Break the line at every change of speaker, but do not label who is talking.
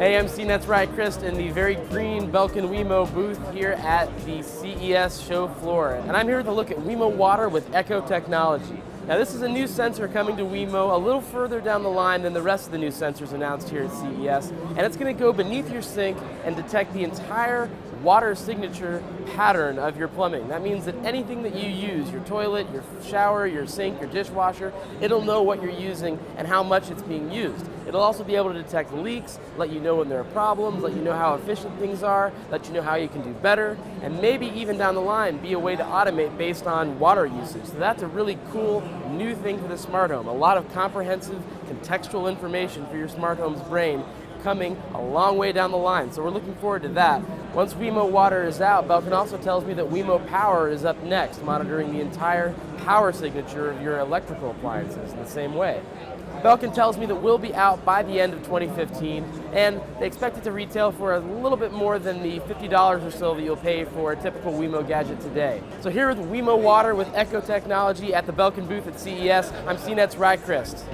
I'm CNET's Ry Crist in the very green Belkin Wemo booth here at the CES show floor. And I'm here to look at Wemo Water with Echo Technology. Now this is a new sensor coming to Wemo a little further down the line than the rest of the new sensors announced here at CES. And it's going to go beneath your sink and detect the entire water signature pattern of your plumbing. That means that anything that you use, your toilet, your shower, your sink, your dishwasher, it'll know what you're using and how much it's being used. It'll also be able to detect leaks, let you know when there are problems, let you know how efficient things are, let you know how you can do better, and maybe even down the line be a way to automate based on water usage. So that's a really cool new thing for the smart home. A lot of comprehensive contextual information for your smart home's brain coming a long way down the line. So we're looking forward to that. Once Wemo Water is out, Belkin also tells me that Wemo Power is up next, monitoring the entire power signature of your electrical appliances in the same way. Belkin tells me that we'll be out by the end of 2015, and they expect it to retail for a little bit more than the $50 or so that you'll pay for a typical Wemo gadget today. So here with Wemo Water with Echo Technology at the Belkin booth at CES, I'm CNET's Ry Crist.